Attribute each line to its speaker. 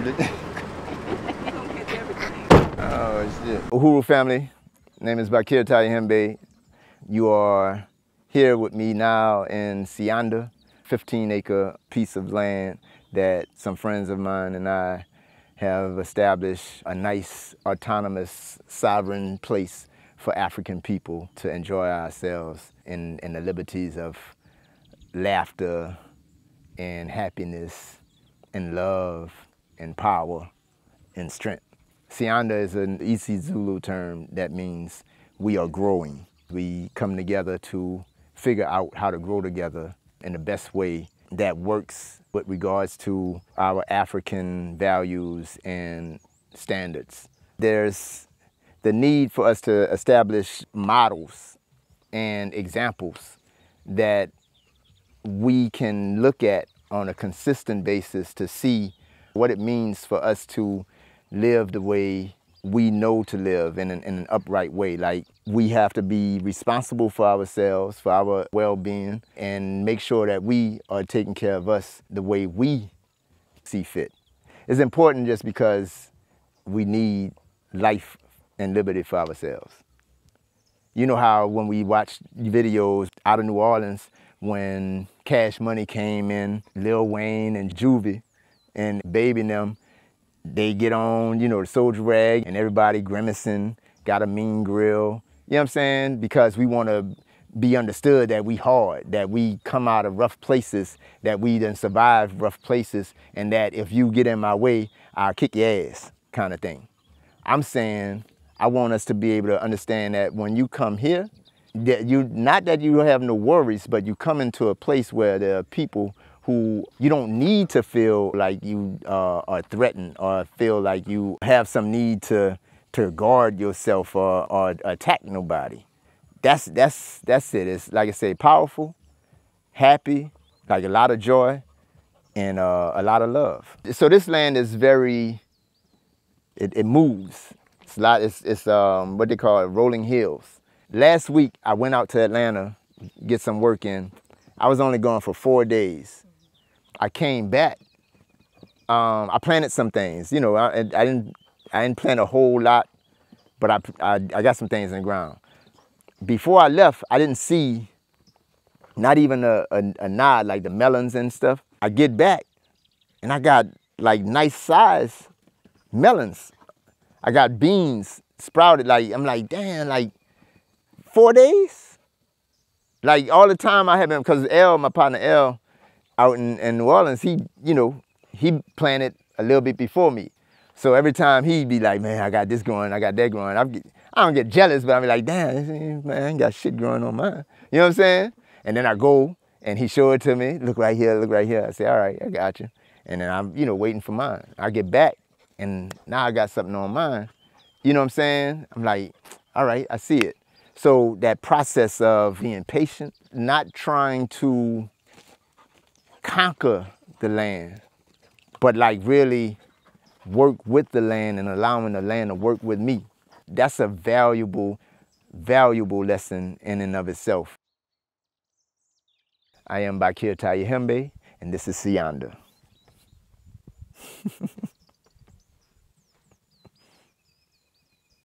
Speaker 1: You did. oh shit. Uhuru family, name is Baakir Tyehimba. You are here with me now in Siyanda, 15 acre piece of land that some friends of mine and I have established a nice autonomous sovereign place for African people to enjoy ourselves in, in the liberties of laughter and happiness and love and power and strength. Siyanda is an isiZulu term that means we are growing. We come together to figure out how to grow together in the best way that works with regards to our African values and standards. There's the need for us to establish models and examples that we can look at on a consistent basis to see what it means for us to live the way we know to live in an, in an upright way. Like we have to be responsible for ourselves, for our well-being, and make sure that we are taking care of us the way we see fit. It's important just because we need life and liberty for ourselves. You know how when we watch videos out of New Orleans, when Cash Money came in, Lil Wayne and Juvie and Baby them, they get on, you know, the soldier rag and everybody grimacing, got a mean grill. You know what I'm saying? Because we want to be understood that we hard, that we come out of rough places, that we done survive rough places, and that if you get in my way, I'll kick your ass kind of thing. I'm saying I want us to be able to understand that when you come here, that you not that you have no worries, but you come into a place where there are people who you don't need to feel like you uh, are threatened or feel like you have some need to to guard yourself or, or attack nobody. That's that's that's it. It's like I say, powerful, happy, like a lot of joy, and uh, a lot of love. So this land is very. It, it moves. It's a lot. It's, it's um, what they call it, rolling hills. Last week I went out to Atlanta, get some work in. I was only gone for four days. I came back. Um, I planted some things. You know, I, I, didn't I didn't plant a whole lot, but I, I, I got some things in the ground. Before I left, I didn't see not even a, a, a nod like the melons and stuff. I get back and I got like nice size melons. I got beans sprouted. Like I'm like, damn, like four days. Like all the time I have been, because L, my partner L, out in, in New Orleans, he, you know, he planted a little bit before me. So every time he'd be like, man, I got this growing, I got that growing. I, get, I don't get jealous, but I'm like, damn, man, I ain't got shit growing on mine. You know what I'm saying? And then I go and he show it to me, look right here, look right here. I say, all right, I got you. And then I'm, you know, waiting for mine. I get back and now I got something on mine. You know what I'm saying? I'm like, all right, I see it. So that process of being patient, not trying to conquer the land, but like really work with the land and allowing the land to work with me. That's a valuable, valuable lesson in and of itself. I am Baakir Tyehimba, and this is Siyanda.